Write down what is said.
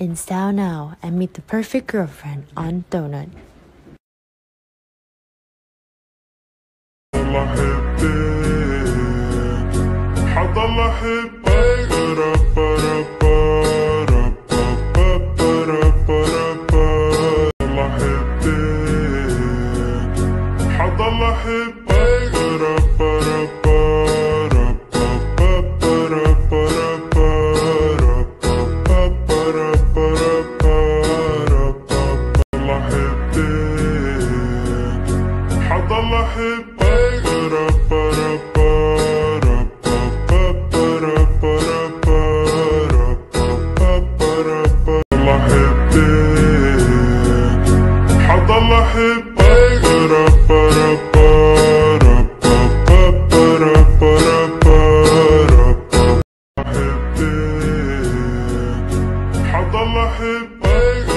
In style now and meet the perfect girlfriend on Donut. I'm gonna hit الله احبك